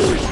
Yeah.